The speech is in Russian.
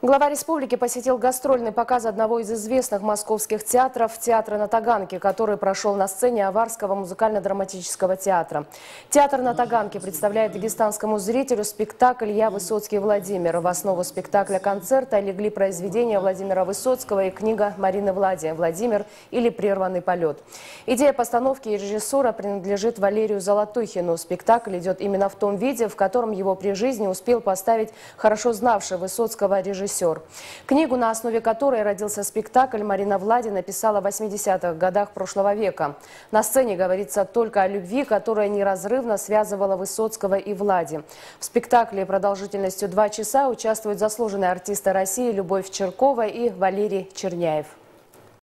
Глава республики посетил гастрольный показ одного из известных московских театров – театра на Таганке, который прошел на сцене Аварского музыкально-драматического театра. Театр на Таганке представляет дагестанскому зрителю спектакль «Я Высоцкий Владимир». В основу спектакля концерта легли произведения Владимира Высоцкого и книга Марины Влади «Владимир» или «Прерванный полет». Идея постановки и режиссера принадлежит Валерию Золотухину. Спектакль идет именно в том виде, в котором его при жизни успел поставить хорошо знавший Высоцкого режиссер режиссер. Книгу, на основе которой родился спектакль, Марина Влади написала в 80-х годах прошлого века. На сцене говорится только о любви, которая неразрывно связывала Высоцкого и Влади. В спектакле продолжительностью два часа участвуют заслуженные артисты России Любовь Черкова и Валерий Черняев.